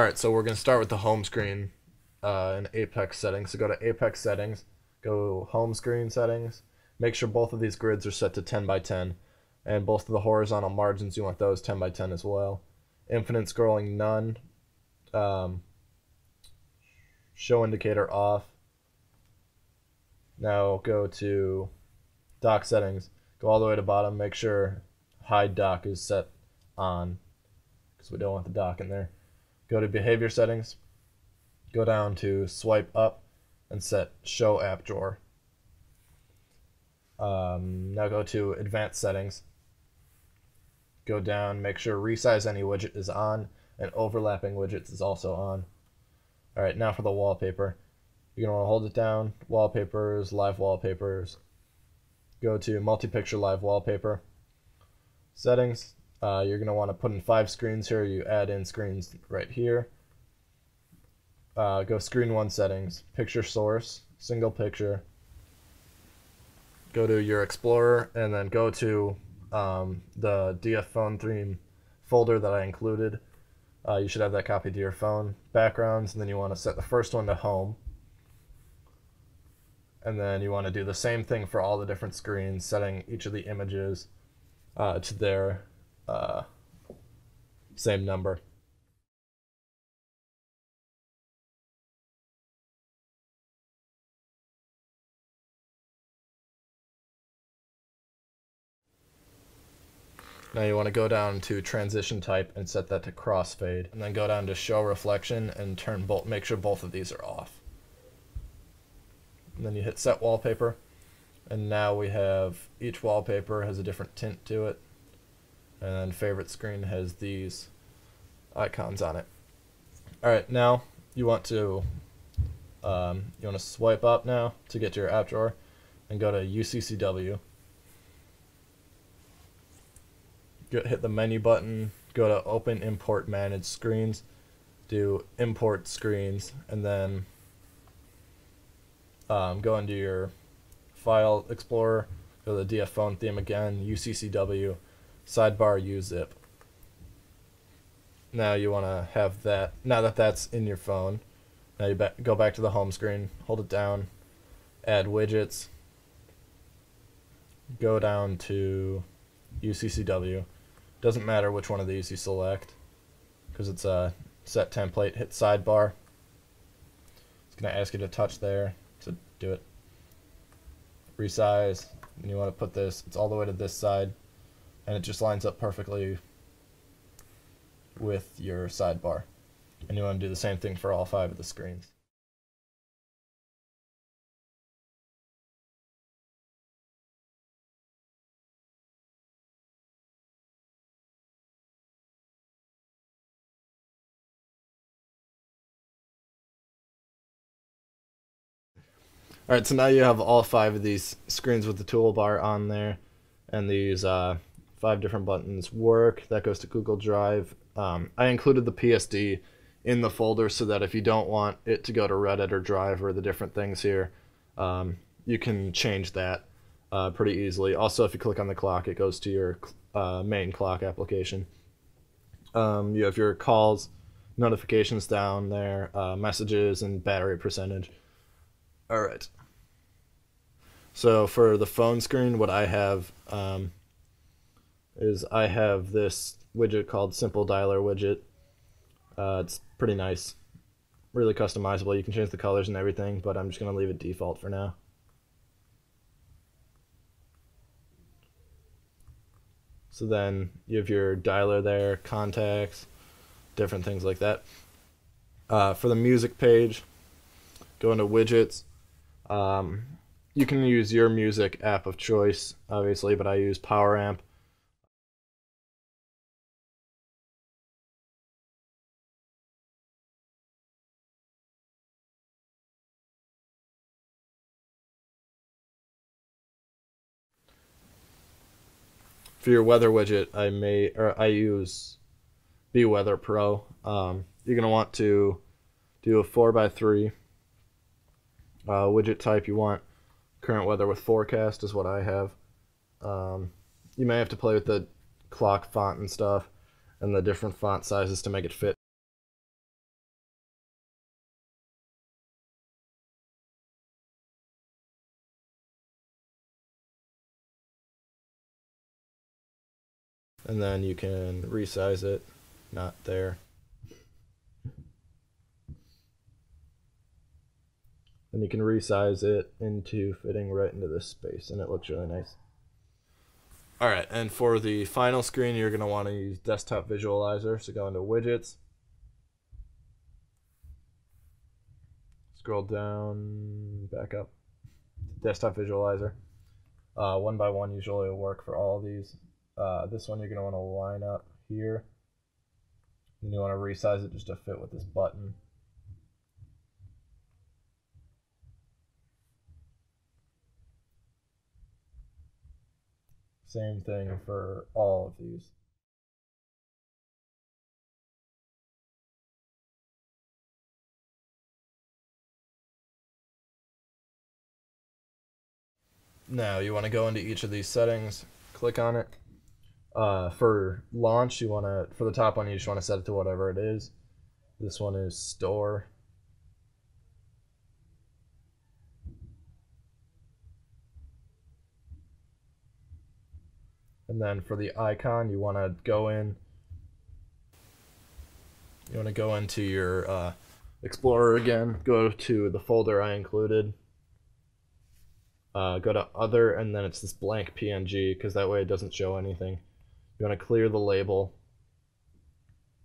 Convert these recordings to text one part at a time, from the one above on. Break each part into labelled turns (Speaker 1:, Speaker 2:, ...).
Speaker 1: All right, so we're gonna start with the home screen uh, in Apex settings. So go to Apex settings, go home screen settings. Make sure both of these grids are set to 10 by 10, and both of the horizontal margins you want those 10 by 10 as well. Infinite scrolling none. Um, show indicator off. Now go to dock settings. Go all the way to bottom. Make sure hide dock is set on because we don't want the dock in there. Go to behavior settings. Go down to swipe up and set show app drawer. Um, now go to advanced settings. Go down, make sure resize any widget is on and overlapping widgets is also on. All right, now for the wallpaper. You're gonna wanna hold it down, wallpapers, live wallpapers. Go to multi-picture live wallpaper. Settings, uh, you're gonna wanna put in five screens here. You add in screens right here. Uh, go screen one settings, picture source, single picture. Go to your Explorer and then go to um, the DF phone theme folder that I included. Uh, you should have that copied to your phone. Backgrounds, and then you want to set the first one to home. And then you want to do the same thing for all the different screens, setting each of the images uh, to their uh, same number. Now you want to go down to transition type and set that to crossfade, and then go down to show reflection and turn both. Make sure both of these are off. And then you hit set wallpaper, and now we have each wallpaper has a different tint to it, and then favorite screen has these icons on it. All right, now you want to um, you want to swipe up now to get to your app drawer, and go to UCCW go, hit the menu button, go to open import manage screens, do import screens, and then um, go into your file explorer, go to the DF phone theme again, UCCW, sidebar uzip. Now you want to have that, now that that's in your phone, now you ba go back to the home screen, hold it down, add widgets, go down to UCCW, doesn't matter which one of these you select because it's a set template. Hit sidebar. It's going to ask you to touch there to do it. Resize. And you want to put this, it's all the way to this side. And it just lines up perfectly with your sidebar. And you want to do the same thing for all five of the screens. All right, so now you have all five of these screens with the toolbar on there, and these uh, five different buttons work. That goes to Google Drive. Um, I included the PSD in the folder so that if you don't want it to go to Reddit or Drive or the different things here, um, you can change that uh, pretty easily. Also, if you click on the clock, it goes to your uh, main clock application. Um, you have your calls, notifications down there, uh, messages, and battery percentage. All right. So for the phone screen, what I have um, is I have this widget called Simple Dialer Widget. Uh, it's pretty nice, really customizable. You can change the colors and everything, but I'm just going to leave it default for now. So then you have your dialer there, contacts, different things like that. Uh, for the music page, go into widgets. Um, you can use your music app of choice, obviously, but I use PowerAmp. For your weather widget, I may or I use Be Weather Pro. Um, you're gonna want to do a four by three uh, widget type. You want current weather with forecast is what I have. Um, you may have to play with the clock font and stuff and the different font sizes to make it fit and then you can resize it, not there. And you can resize it into fitting right into this space, and it looks really nice. All right, and for the final screen, you're going to want to use Desktop Visualizer. So go into Widgets. Scroll down, back up. Desktop Visualizer. Uh, one by one usually will work for all of these. Uh, this one you're going to want to line up here. And you want to resize it just to fit with this button. Same thing for all of these. Now you want to go into each of these settings, click on it. Uh, for launch, you want to, for the top one, you just want to set it to whatever it is. This one is store. And then for the icon, you want to go in, you want to go into your uh, Explorer again, go to the folder I included, uh, go to other, and then it's this blank PNG, because that way it doesn't show anything. You want to clear the label,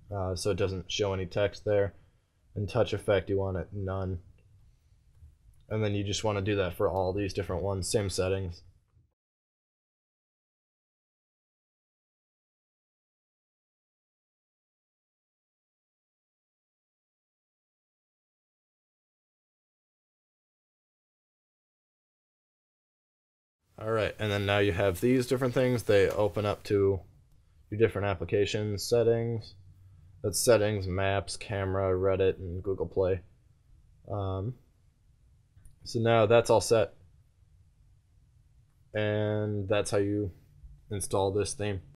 Speaker 1: uh, so it doesn't show any text there. And touch effect, you want it none. And then you just want to do that for all these different ones, same settings. All right, and then now you have these different things. They open up to your different applications, settings. That's settings, maps, camera, Reddit, and Google Play. Um, so now that's all set. And that's how you install this theme.